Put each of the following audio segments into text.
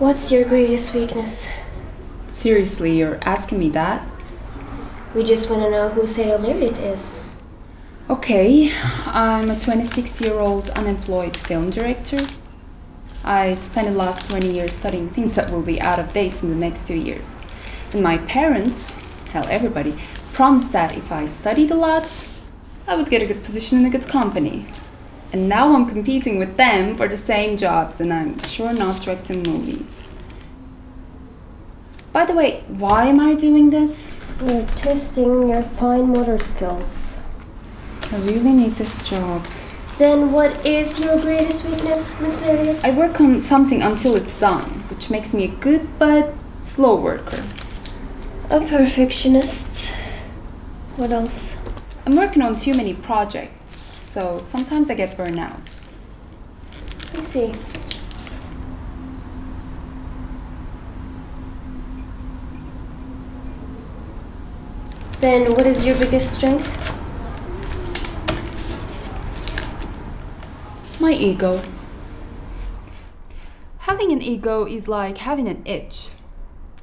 What's your greatest weakness? Seriously, you're asking me that? We just want to know who Sarah Lariat is. Okay, I'm a 26 year old unemployed film director. I spent the last 20 years studying things that will be out of date in the next two years. And my parents, hell, everybody, promised that if I studied a lot, I would get a good position in a good company. And now I'm competing with them for the same jobs, and I'm sure not directing movies. By the way, why am I doing this? You're testing your fine motor skills. I really need this job. Then what is your greatest weakness, Miss Lariat? I work on something until it's done, which makes me a good but slow worker. A perfectionist. What else? I'm working on too many projects, so sometimes I get burned out. I see. Then what is your biggest strength? My ego. Having an ego is like having an itch.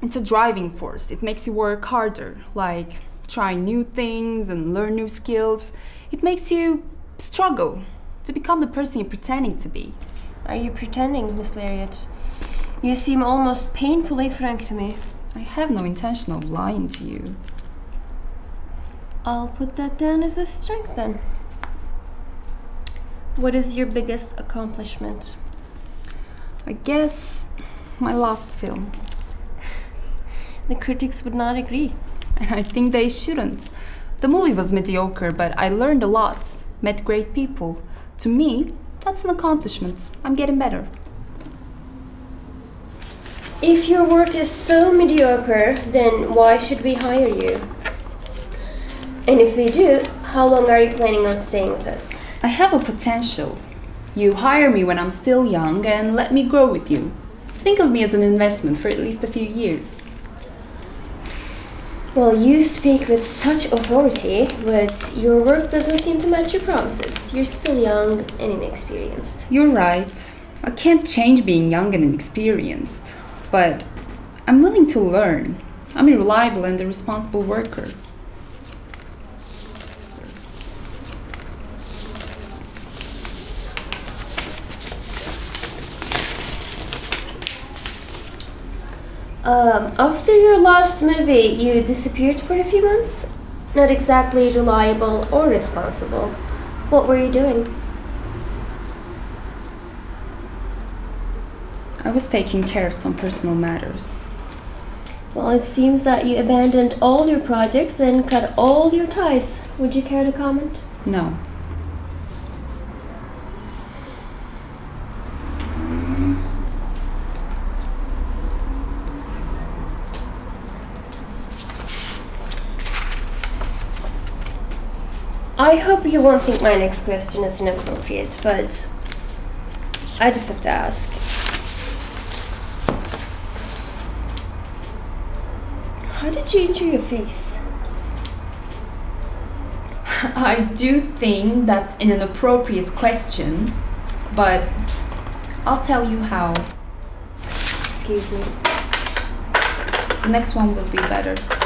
It's a driving force. It makes you work harder, like try new things and learn new skills. It makes you struggle to become the person you're pretending to be. Are you pretending, Miss Lariat? You seem almost painfully frank to me. I have no intention of lying to you. I'll put that down as a strength then. What is your biggest accomplishment? I guess my last film. The critics would not agree. And I think they shouldn't. The movie was mediocre, but I learned a lot, met great people. To me, that's an accomplishment. I'm getting better. If your work is so mediocre, then why should we hire you? And if we do, how long are you planning on staying with us? I have a potential. You hire me when I'm still young and let me grow with you. Think of me as an investment for at least a few years. Well, you speak with such authority, but your work doesn't seem to match your promises. You're still young and inexperienced. You're right. I can't change being young and inexperienced, but I'm willing to learn. I'm a reliable and a responsible worker. Um, after your last movie, you disappeared for a few months? Not exactly reliable or responsible. What were you doing? I was taking care of some personal matters. Well, it seems that you abandoned all your projects and cut all your ties. Would you care to comment? No. I hope you won't think my next question is inappropriate, but I just have to ask. How did you injure your face? I do think that's an inappropriate question, but I'll tell you how. Excuse me. The next one will be better.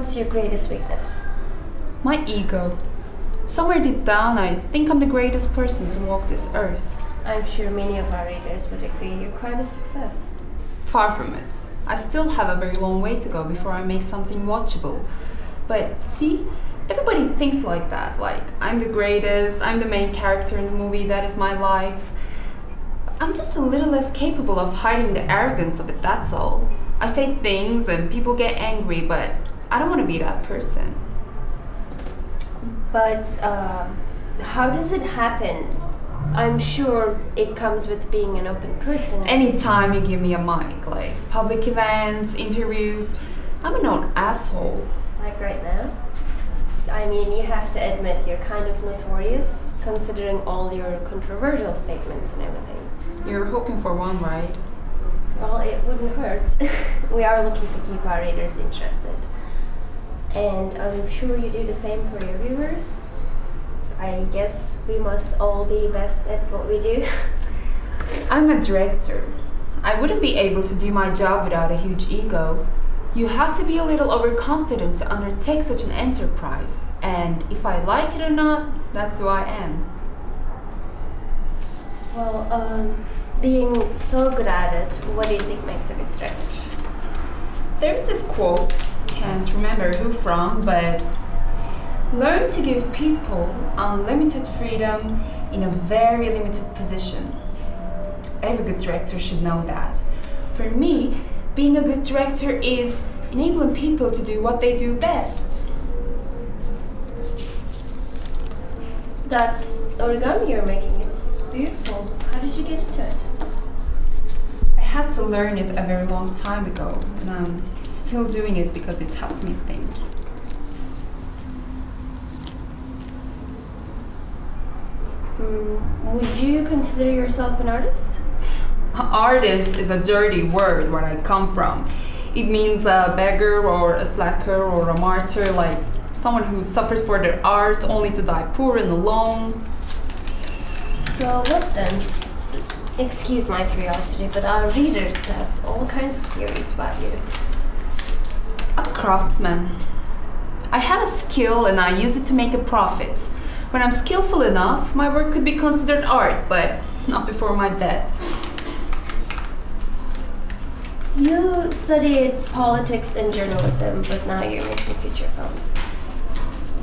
What's your greatest weakness? My ego. Somewhere deep down, I think I'm the greatest person to walk this earth. I'm sure many of our readers would agree you're quite a success. Far from it. I still have a very long way to go before I make something watchable. But see, everybody thinks like that. Like, I'm the greatest, I'm the main character in the movie, that is my life. I'm just a little less capable of hiding the arrogance of it, that's all. I say things and people get angry, but I don't want to be that person. But uh, how does it happen? I'm sure it comes with being an open person. Anytime you give me a mic, like public events, interviews, I'm a known asshole. like right now. I mean, you have to admit you're kind of notorious. considering all your controversial statements and everything. You're hoping for one, right? Well, it wouldn't hurt. we are looking to keep our readers interested. And I'm sure you do the same for your viewers. I guess we must all be best at what we do. I'm a director. I wouldn't be able to do my job without a huge ego. You have to be a little overconfident to undertake such an enterprise. And if I like it or not, that's who I am. Well, um, being so good at it, what do you think makes a good director? There's this quote, can't remember who from, but learn to give people unlimited freedom in a very limited position. Every good director should know that. For me, being a good director is enabling people to do what they do best. That origami you're making is beautiful. How did you get into it? I had to learn it a very long time ago, and I'm still doing it because it helps me think. Mm, would you consider yourself an artist? Artist is a dirty word where I come from. It means a beggar or a slacker or a martyr, like someone who suffers for their art only to die poor and alone. So what then? Excuse my curiosity, but our readers have all kinds of theories about you. A craftsman. I have a skill and I use it to make a profit. When I'm skillful enough, my work could be considered art, but not before my death. You studied politics and journalism, but now you're making feature films.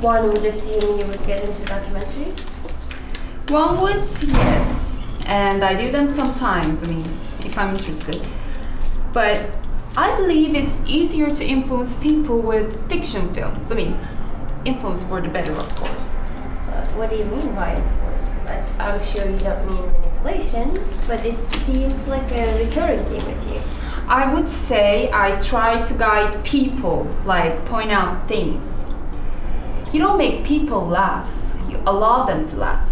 One would assume you would get into documentaries. One would, yes. And I do them sometimes, I mean, if I'm interested. But I believe it's easier to influence people with fiction films. I mean, influence for the better, of course. What do you mean by influence? I, I'm sure you don't mean manipulation, but it seems like a recurring theme with you. I would say I try to guide people, like point out things. You don't make people laugh, you allow them to laugh.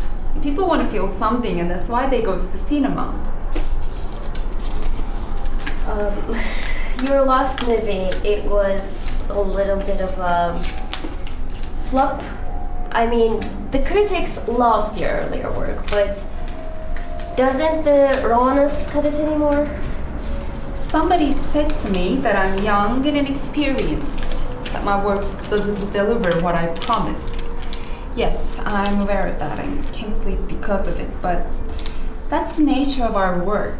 People want to feel something, and that's why they go to the cinema. Um, your last movie, it was a little bit of a flop. I mean, the critics loved your earlier work, but doesn't the rawness cut it anymore? Somebody said to me that I'm young and inexperienced, that my work doesn't deliver what I promise. Yet, I'm aware of that and can't sleep because of it, but that's the nature of our work.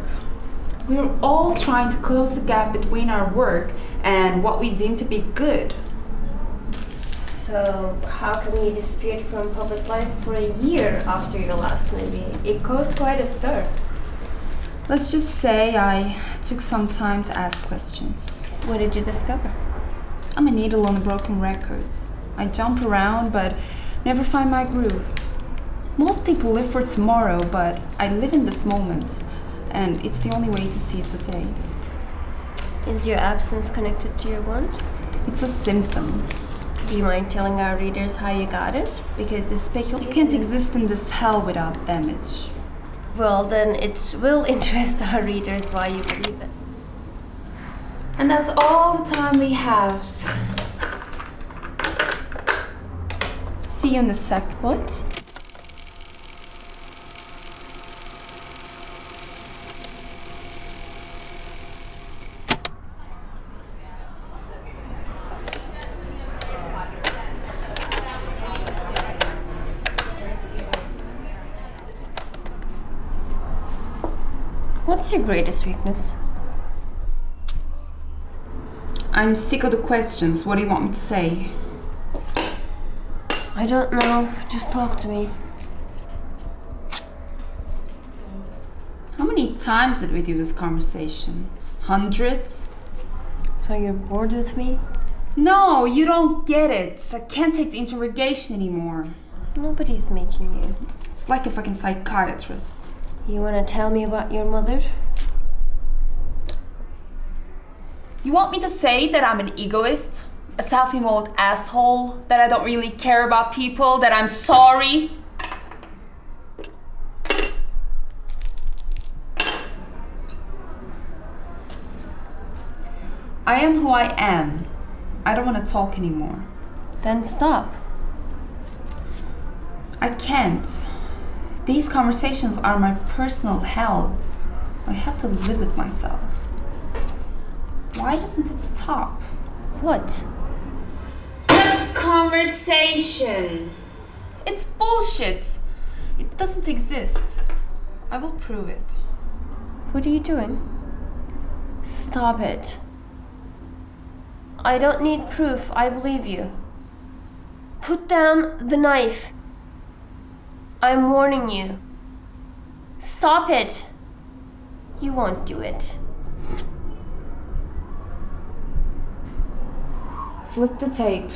We're all trying to close the gap between our work and what we deem to be good. So, how can you disappeared from public life for a year after your last movie? It caused quite a stir. Let's just say I took some time to ask questions. What did you discover? I'm a needle on a broken record. I jump around but never find my groove. Most people live for tomorrow, but I live in this moment, and it's the only way to seize the day. Is your absence connected to your want? It's a symptom. Do you mind telling our readers how you got it? Because the speculation. You can't exist in this hell without damage. Well, then it will interest our readers why you believe it. And that's all the time we have. See you in a sec. What? What's your greatest weakness? I'm sick of the questions. What do you want me to say? I don't know. Just talk to me. How many times did we do this conversation? Hundreds? So you're bored with me? No, you don't get it. I can't take the interrogation anymore. Nobody's making you. It's like a fucking psychiatrist. You wanna tell me about your mother? You want me to say that I'm an egoist? a self-emote asshole, that I don't really care about people, that I'm sorry. I am who I am. I don't want to talk anymore. Then stop. I can't. These conversations are my personal hell. I have to live with myself. Why doesn't it stop? What? The conversation! It's bullshit! It doesn't exist. I will prove it. What are you doing? Stop it. I don't need proof. I believe you. Put down the knife. I'm warning you. Stop it. You won't do it. Flip the tape.